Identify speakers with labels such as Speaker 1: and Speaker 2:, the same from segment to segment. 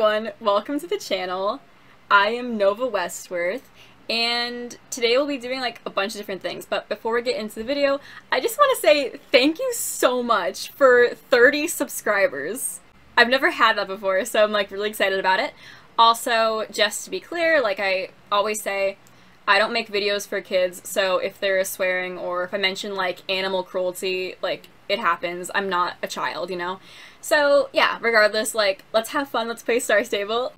Speaker 1: everyone, welcome to the channel. I am Nova Westworth, and today we'll be doing like a bunch of different things, but before we get into the video, I just want to say thank you so much for 30 subscribers. I've never had that before, so I'm like really excited about it. Also, just to be clear, like I always say, I don't make videos for kids, so if there is swearing or if I mention like animal cruelty, like it happens. I'm not a child, you know? So, yeah, regardless, like, let's have fun, let's play Star Stable.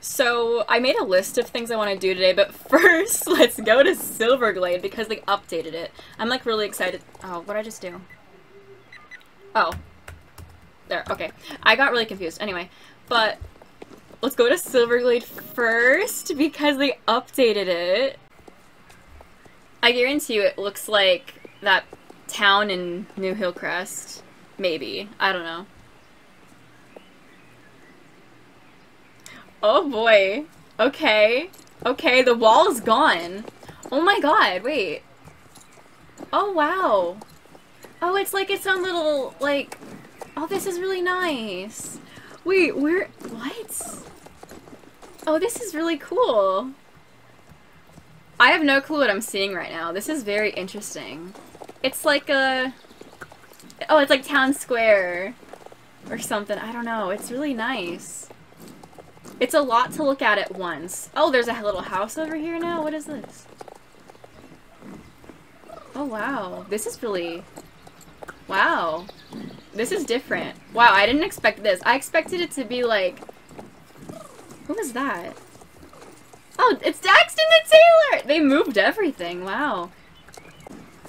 Speaker 1: So, I made a list of things I want to do today, but first, let's go to Silverglade because they updated it. I'm, like, really excited. Oh, what did I just do? Oh. There, okay. I got really confused. Anyway, but let's go to Silverglade first because they updated it. I guarantee you it looks like that town in New Hillcrest. Maybe. I don't know. Oh boy. Okay. Okay, the wall is gone. Oh my god, wait. Oh wow. Oh, it's like its own little, like... Oh, this is really nice. Wait, where... What? Oh, this is really cool. I have no clue what I'm seeing right now. This is very interesting. It's like a... Oh, it's like Town Square. Or something. I don't know. It's really nice. It's a lot to look at at once. Oh, there's a little house over here now? What is this? Oh, wow. This is really... Wow. This is different. Wow, I didn't expect this. I expected it to be like... Who was that? Oh, it's Daxton the Tailor! They moved everything. Wow.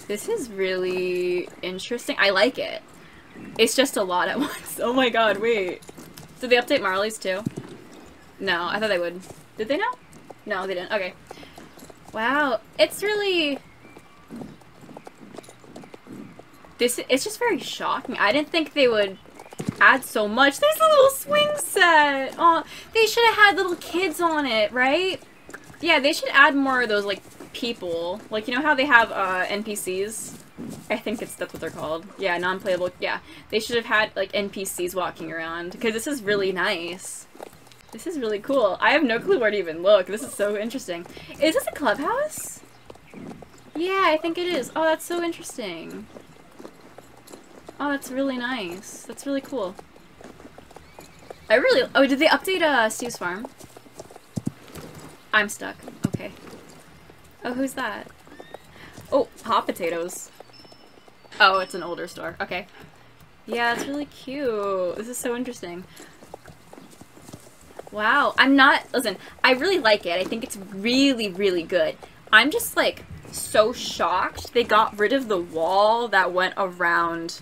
Speaker 1: This is really interesting. I like it. It's just a lot at once. Oh my god, wait. Did they update Marley's too? No, I thought they would. Did they know? No, they didn't. Okay. Wow, it's really... This, it's just very shocking. I didn't think they would add so much. There's a little swing set! Oh, they should have had little kids on it, right? Yeah, they should add more of those, like, people. Like, you know how they have uh, NPCs? I think it's that's what they're called. Yeah, non-playable. Yeah, they should have had like NPCs walking around because this is really nice. This is really cool. I have no clue where to even look. This is so interesting. Is this a clubhouse? Yeah, I think it is. Oh, that's so interesting. Oh, that's really nice. That's really cool. I really- oh, did they update uh, farm? I'm stuck. Okay. Oh, who's that? Oh, hot potatoes. Oh, it's an older store. Okay. Yeah, it's really cute. This is so interesting. Wow. I'm not... Listen, I really like it. I think it's really, really good. I'm just, like, so shocked they got rid of the wall that went around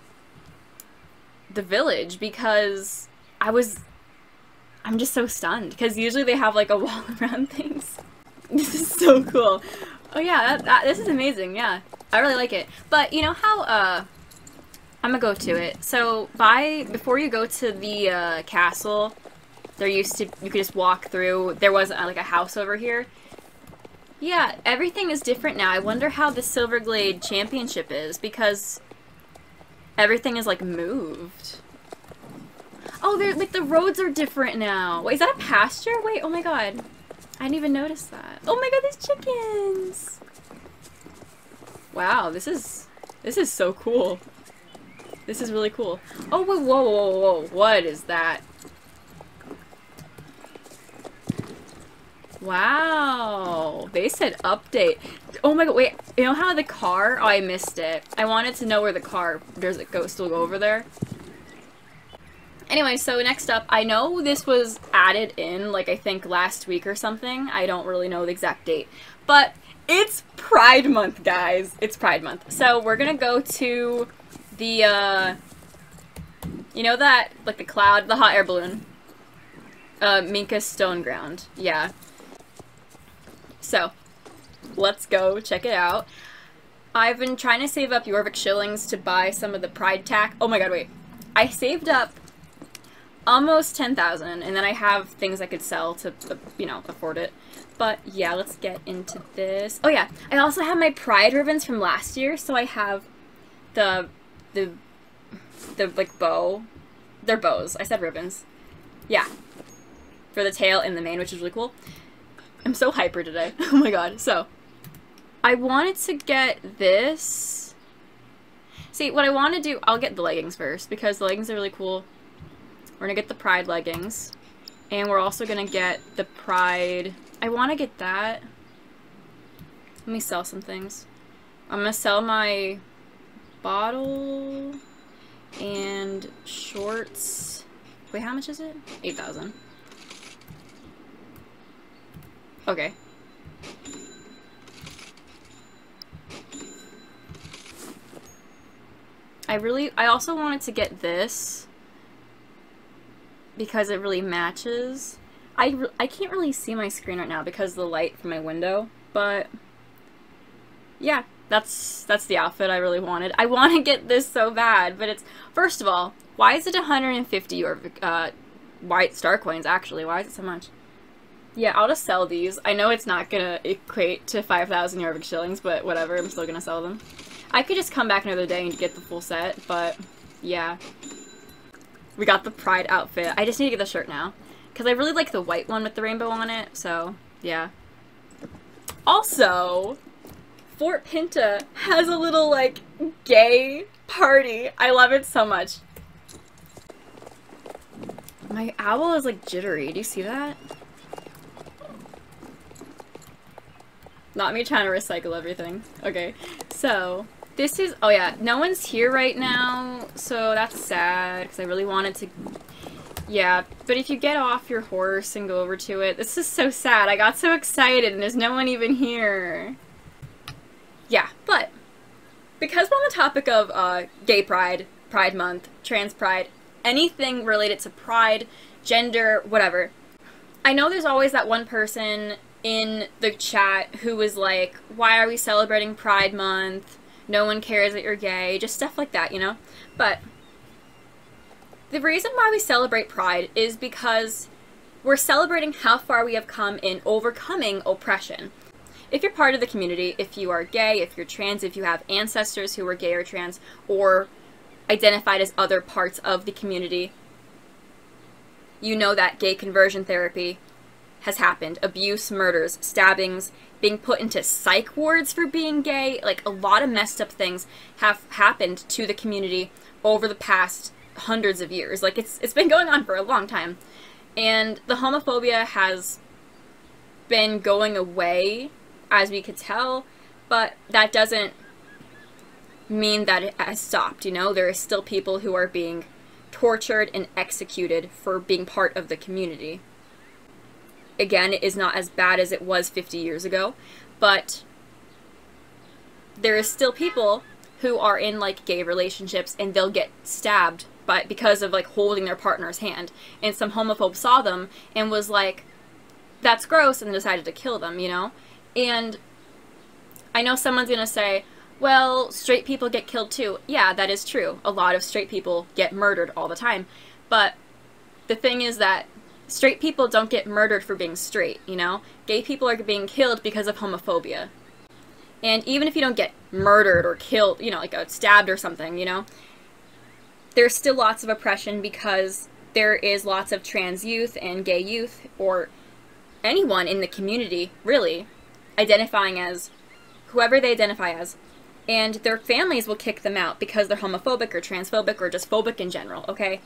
Speaker 1: the village because I was... I'm just so stunned because usually they have, like, a wall around things. This is so cool. Oh yeah, that, that, this is amazing, yeah. I really like it. But you know how, uh, I'm gonna go to it. So, by, before you go to the, uh, castle, there used to, you could just walk through, there was, uh, like, a house over here. Yeah, everything is different now. I wonder how the Silverglade Championship is, because everything is, like, moved. Oh, they're, like, the roads are different now. Wait, is that a pasture? Wait, oh my god. I didn't even notice that. Oh my god, there's chickens! Wow, this is... This is so cool. This is really cool. Oh, whoa, whoa, whoa, whoa. What is that? Wow. They said update. Oh my god, wait. You know how the car? Oh, I missed it. I wanted to know where the car... Does it go still go over there? Anyway, so next up, I know this was added in, like, I think last week or something. I don't really know the exact date. But it's Pride Month, guys. It's Pride Month. So we're gonna go to the, uh, you know that, like, the cloud, the hot air balloon? Uh, Mica Stoneground. Yeah. So, let's go check it out. I've been trying to save up Jorvik shillings to buy some of the Pride tack. Oh my god, wait. I saved up almost 10,000 and then I have things I could sell to, uh, you know, afford it. But yeah, let's get into this. Oh yeah, I also have my Pride ribbons from last year, so I have the, the, the, like, bow. They're bows. I said ribbons. Yeah. for the tail and the mane, which is really cool. I'm so hyper today. oh my god. So, I wanted to get this. See, what I want to do, I'll get the leggings first because the leggings are really cool. We're going to get the Pride leggings. And we're also going to get the Pride... I want to get that. Let me sell some things. I'm going to sell my bottle and shorts. Wait, how much is it? 8,000. Okay. I really, I also wanted to get this because it really matches. I, I can't really see my screen right now because the light from my window, but yeah, that's that's the outfit I really wanted. I want to get this so bad, but it's first of all, why is it 150 or uh, white star coins? Actually, why is it so much? Yeah, I'll just sell these. I know it's not gonna equate to 5,000 Jorvik shillings, but whatever. I'm still gonna sell them. I could just come back another day and get the full set, but yeah. We got the Pride outfit. I just need to get the shirt now. Because I really like the white one with the rainbow on it, so yeah. Also, Fort Pinta has a little, like, gay party. I love it so much. My owl is, like, jittery. Do you see that? Not me trying to recycle everything. Okay, so this is, oh yeah, no one's here right now, so that's sad, because I really wanted to, yeah, but if you get off your horse and go over to it, this is so sad. I got so excited and there's no one even here. Yeah, but because we're on the topic of uh, gay pride, pride month, trans pride, anything related to pride, gender, whatever, I know there's always that one person in the chat who was like, why are we celebrating Pride Month? No one cares that you're gay. Just stuff like that, you know? But the reason why we celebrate Pride is because we're celebrating how far we have come in overcoming oppression. If you're part of the community, if you are gay, if you're trans, if you have ancestors who were gay or trans, or identified as other parts of the community, you know that gay conversion therapy has happened. Abuse, murders, stabbings, being put into psych wards for being gay. Like, a lot of messed up things have happened to the community over the past hundreds of years. Like, it's, it's been going on for a long time. And the homophobia has been going away, as we could tell, but that doesn't mean that it has stopped, you know? There are still people who are being tortured and executed for being part of the community again, is not as bad as it was 50 years ago, but there is still people who are in like gay relationships and they'll get stabbed but because of like holding their partner's hand. And some homophobe saw them and was like that's gross and decided to kill them you know? And i know someone's going to say well straight people get killed too. Yeah that is true. A lot of straight people get murdered all the time. But the thing is that straight people don't get murdered for being straight, you know? Gay people are being killed because of homophobia. And even if you don't get murdered or killed, you know, like uh, stabbed or something, you know, there's still lots of oppression because there is lots of trans youth and gay youth or anyone in the community, really, identifying as whoever they identify as. And their families will kick them out because they're homophobic or transphobic or just phobic in general, okay?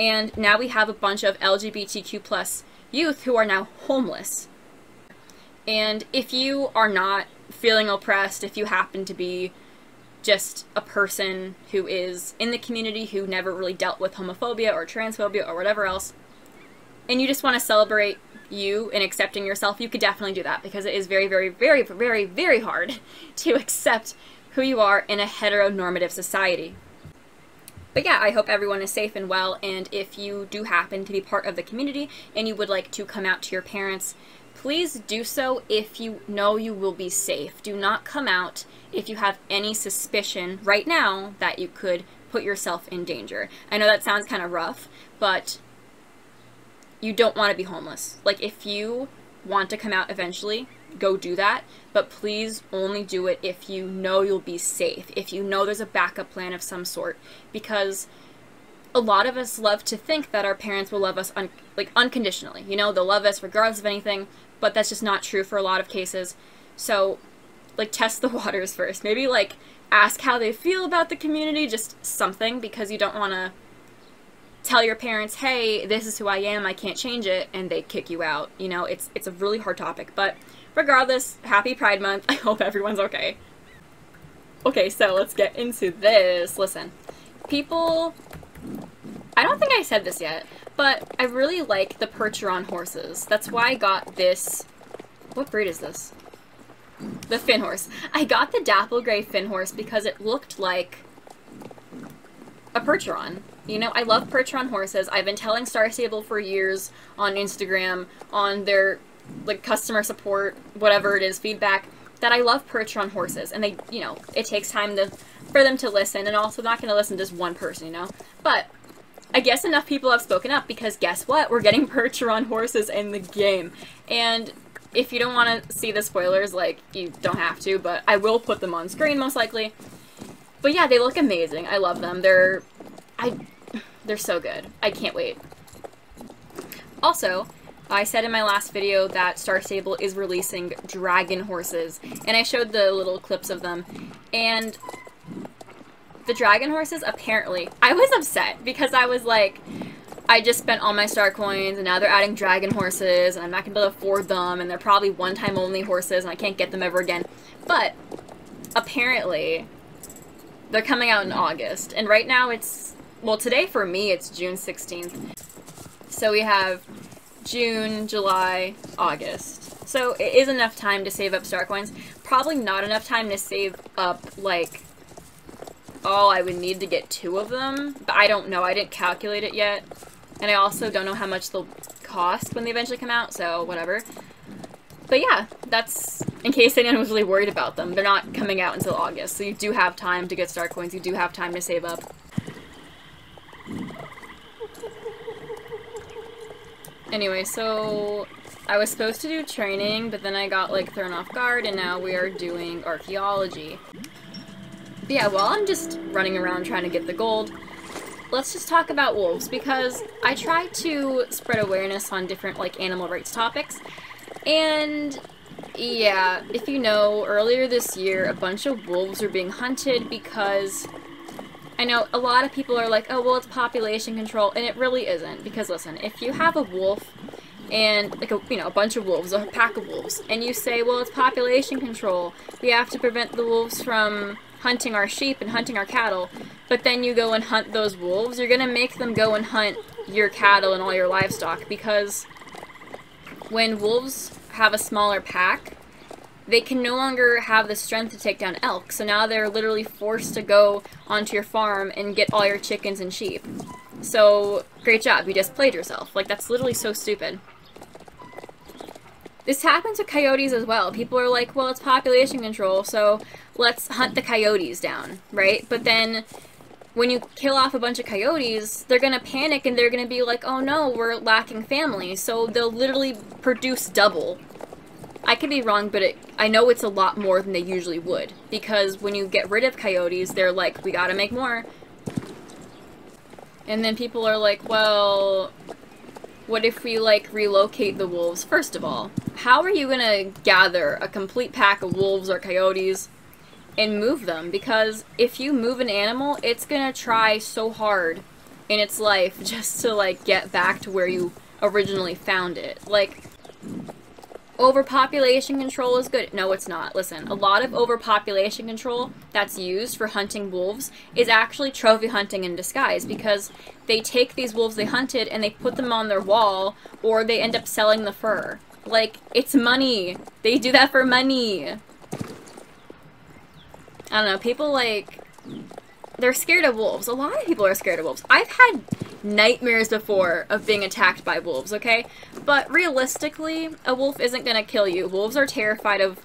Speaker 1: And now we have a bunch of LGBTQ plus youth who are now homeless. And if you are not feeling oppressed, if you happen to be just a person who is in the community who never really dealt with homophobia or transphobia or whatever else, and you just want to celebrate you and accepting yourself, you could definitely do that because it is very, very, very, very, very hard to accept who you are in a heteronormative society. But yeah, I hope everyone is safe and well, and if you do happen to be part of the community and you would like to come out to your parents, please do so if you know you will be safe. Do not come out if you have any suspicion right now that you could put yourself in danger. I know that sounds kind of rough, but you don't want to be homeless. Like, if you want to come out eventually, go do that, but please only do it if you know you'll be safe, if you know there's a backup plan of some sort, because a lot of us love to think that our parents will love us un- like unconditionally. You know, they'll love us regardless of anything, but that's just not true for a lot of cases. So, like test the waters first. Maybe like ask how they feel about the community, just something because you don't want to tell your parents, "Hey, this is who I am. I can't change it," and they kick you out. You know, it's it's a really hard topic, but regardless, happy Pride Month. I hope everyone's okay. Okay, so let's get into this. Listen, people I don't think I said this yet, but I really like the Percheron horses. That's why I got this. What breed is this? The Finnhorse. I got the Dapple Gray Finnhorse because it looked like a Percheron. You know, I love Percheron horses. I've been telling Star Stable for years on Instagram, on their like customer support, whatever it is, feedback, that I love Percheron horses. And they, you know, it takes time to for them to listen, and also not going to listen to just one person, you know? But I guess enough people have spoken up because guess what? We're getting Percheron horses in the game. And if you don't want to see the spoilers, like, you don't have to, but I will put them on screen most likely. But yeah, they look amazing. I love them. They're I they're so good. I can't wait. Also, I said in my last video that Star Stable is releasing dragon horses, and I showed the little clips of them. And the dragon horses, apparently, I was upset because I was like, I just spent all my star coins and now they're adding dragon horses and I'm not to be able to afford them and they're probably one-time only horses and I can't get them ever again. But apparently they're coming out in August and right now it's, well today for me it's June 16th. So we have June, July, August. So it is enough time to save up star coins. Probably not enough time to save up like Oh, I would need to get two of them, but I don't know. I didn't calculate it yet. And I also don't know how much they'll cost when they eventually come out, so whatever. But yeah, that's in case anyone was really worried about them. They're not coming out until August, so you do have time to get star coins. You do have time to save up. Anyway, so I was supposed to do training, but then I got like thrown off guard, and now we are doing archaeology. But yeah, while I'm just running around trying to get the gold, let's just talk about wolves, because I try to spread awareness on different, like, animal rights topics, and yeah, if you know, earlier this year, a bunch of wolves were being hunted because I know a lot of people are like, oh, well, it's population control, and it really isn't. Because listen, if you have a wolf and like a you know a bunch of wolves, a pack of wolves, and you say, well, it's population control, we have to prevent the wolves from hunting our sheep and hunting our cattle, but then you go and hunt those wolves, you're gonna make them go and hunt your cattle and all your livestock because when wolves have a smaller pack, they can no longer have the strength to take down elk. So now they're literally forced to go onto your farm and get all your chickens and sheep. So, great job. You just played yourself. Like, that's literally so stupid. This happens with coyotes as well. People are like, well, it's population control, so let's hunt the coyotes down, right? But then when you kill off a bunch of coyotes, they're gonna panic and they're gonna be like, oh no, we're lacking family. So they'll literally produce double. I could be wrong, but it, I know it's a lot more than they usually would. Because when you get rid of coyotes, they're like, we gotta make more. And then people are like, well, what if we, like, relocate the wolves? First of all, how are you gonna gather a complete pack of wolves or coyotes and move them because if you move an animal, it's gonna try so hard in its life just to like get back to where you originally found it. Like overpopulation control is good. No, it's not. Listen, a lot of overpopulation control that's used for hunting wolves is actually trophy hunting in disguise because they take these wolves they hunted and they put them on their wall or they end up selling the fur. Like, it's money. They do that for money. I don't know, people like they're scared of wolves. A lot of people are scared of wolves. I've had nightmares before of being attacked by wolves, okay? But realistically, a wolf isn't gonna kill you. Wolves are terrified of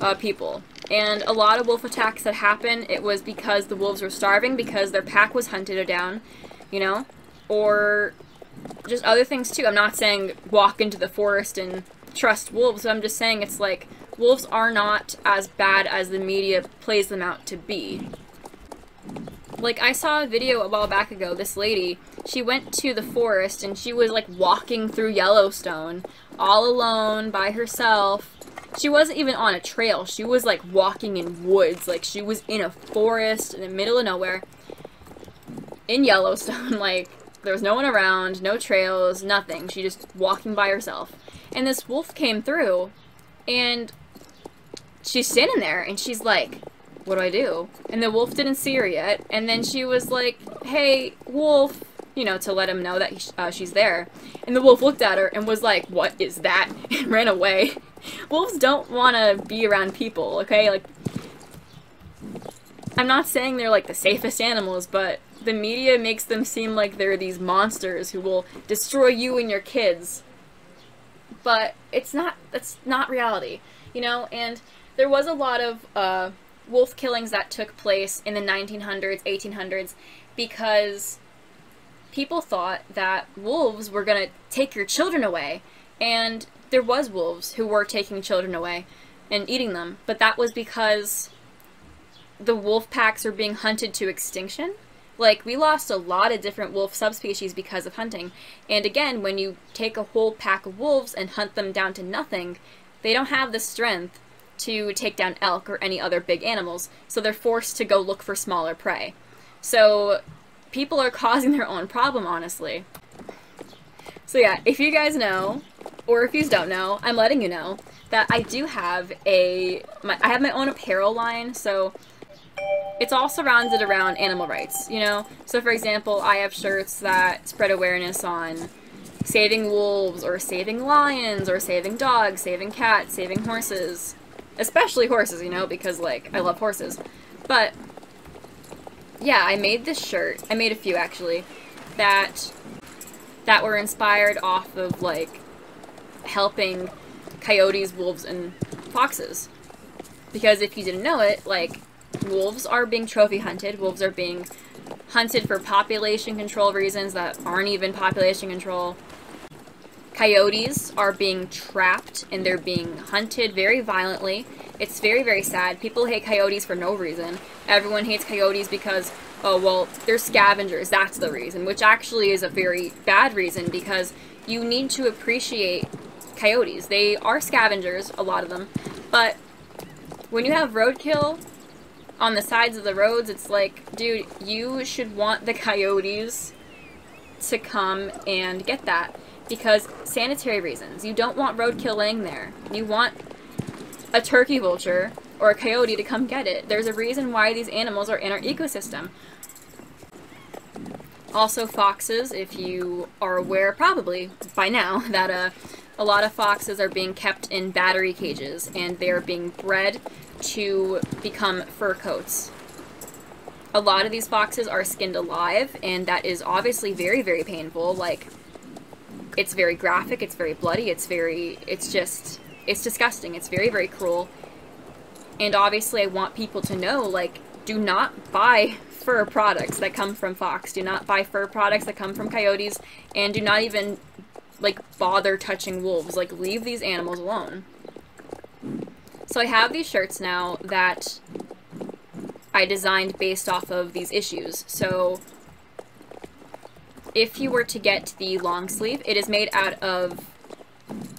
Speaker 1: uh, people. And a lot of wolf attacks that happen, it was because the wolves were starving, because their pack was hunted down, you know? Or just other things too. I'm not saying walk into the forest and trust wolves, I'm just saying it's like wolves are not as bad as the media plays them out to be. Like, I saw a video a while back ago, this lady, she went to the forest and she was like walking through Yellowstone all alone by herself. She wasn't even on a trail, she was like walking in woods. Like, she was in a forest in the middle of nowhere in Yellowstone. like, there was no one around, no trails, nothing. She just walking by herself. And this wolf came through and she's standing there and she's like, what do I do? And the wolf didn't see her yet. And then she was like, hey, wolf, you know, to let him know that uh, she's there. And the wolf looked at her and was like, what is that? And ran away. Wolves don't want to be around people, okay? Like, I'm not saying they're like the safest animals, but the media makes them seem like they're these monsters who will destroy you and your kids. But it's not, that's not reality, you know? And there was a lot of, uh, wolf killings that took place in the 1900s, 1800s, because people thought that wolves were going to take your children away. And there was wolves who were taking children away and eating them, but that was because the wolf packs are being hunted to extinction. Like, we lost a lot of different wolf subspecies because of hunting. And again, when you take a whole pack of wolves and hunt them down to nothing, they don't have the strength to take down elk or any other big animals, so they're forced to go look for smaller prey. So people are causing their own problem, honestly. So yeah, if you guys know, or if you don't know, I'm letting you know that I do have a, my, I have my own apparel line, so it's all surrounded around animal rights, you know? So for example, I have shirts that spread awareness on saving wolves, or saving lions, or saving dogs, saving cats, saving horses, Especially horses, you know, because, like, I love horses. But, yeah, I made this shirt. I made a few, actually, that, that were inspired off of, like, helping coyotes, wolves, and foxes. Because if you didn't know it, like, wolves are being trophy hunted. Wolves are being hunted for population control reasons that aren't even population control. Coyotes are being trapped and they're being hunted very violently. It's very, very sad. People hate coyotes for no reason. Everyone hates coyotes because, oh, well, they're scavengers. That's the reason, which actually is a very bad reason because you need to appreciate coyotes. They are scavengers, a lot of them, but when you have roadkill on the sides of the roads, it's like, dude, you should want the coyotes to come and get that because sanitary reasons. You don't want roadkill laying there. You want a turkey vulture or a coyote to come get it. There's a reason why these animals are in our ecosystem. Also foxes, if you are aware probably by now that uh, a lot of foxes are being kept in battery cages and they're being bred to become fur coats. A lot of these foxes are skinned alive and that is obviously very, very painful. Like, it's very graphic, it's very bloody, it's very, it's just, it's disgusting. It's very, very cruel. And obviously I want people to know, like, do not buy fur products that come from fox. Do not buy fur products that come from coyotes. And do not even, like, bother touching wolves. Like, leave these animals alone. So I have these shirts now that I designed based off of these issues. So if you were to get the long sleeve, it is made out of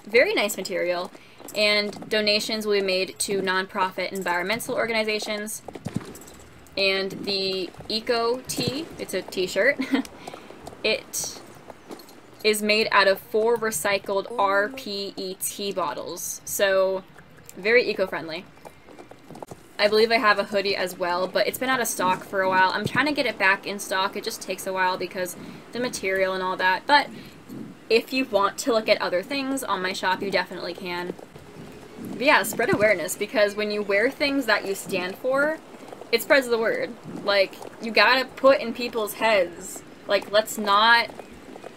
Speaker 1: very nice material, and donations will be made to nonprofit environmental organizations. And the Eco Tee, it's a t-shirt, it is made out of four recycled RPET bottles, so very eco-friendly. I believe I have a hoodie as well, but it's been out of stock for a while. I'm trying to get it back in stock. It just takes a while because the material and all that. But if you want to look at other things on my shop, you definitely can. But yeah, spread awareness because when you wear things that you stand for, it spreads the word. Like, you gotta put in people's heads, like, let's not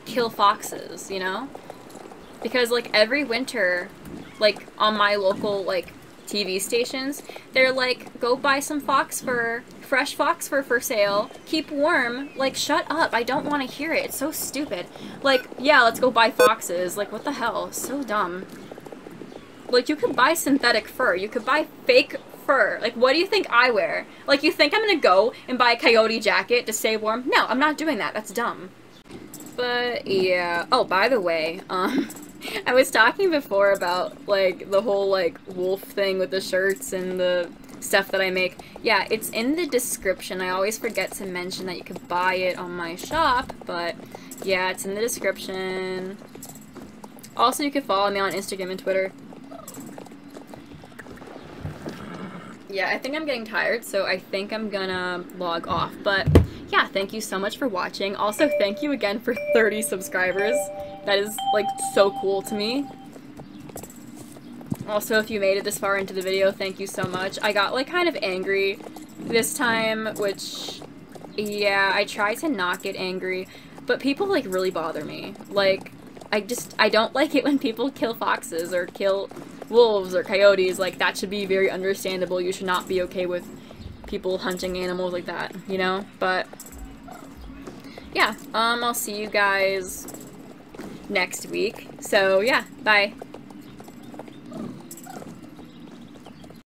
Speaker 1: kill foxes, you know? Because, like, every winter, like, on my local, like, TV stations. They're like, go buy some fox fur, fresh fox fur for sale, keep warm. Like, shut up, I don't want to hear it. It's so stupid. Like, yeah, let's go buy foxes. Like, what the hell? So dumb. Like, you could buy synthetic fur. You could buy fake fur? Like, what do you think I wear? Like, you think I'm gonna go and buy a coyote jacket to stay warm? No, I'm not doing that. That's dumb. But, yeah. Oh, by the way, um, I was talking before about, like, the whole, like, wolf thing with the shirts and the stuff that I make. Yeah, it's in the description. I always forget to mention that you can buy it on my shop, but yeah, it's in the description. Also, you can follow me on Instagram and Twitter. Yeah, I think I'm getting tired, so I think I'm gonna log off. But yeah, thank you so much for watching. Also, thank you again for 30 subscribers. That is, like, so cool to me. Also, if you made it this far into the video, thank you so much. I got, like, kind of angry this time, which, yeah, I try to not get angry, but people, like, really bother me. Like, I just, I don't like it when people kill foxes or kill wolves or coyotes. Like, that should be very understandable. You should not be okay with people hunting animals like that, you know? But, yeah, um, I'll see you guys next week. So, yeah, bye.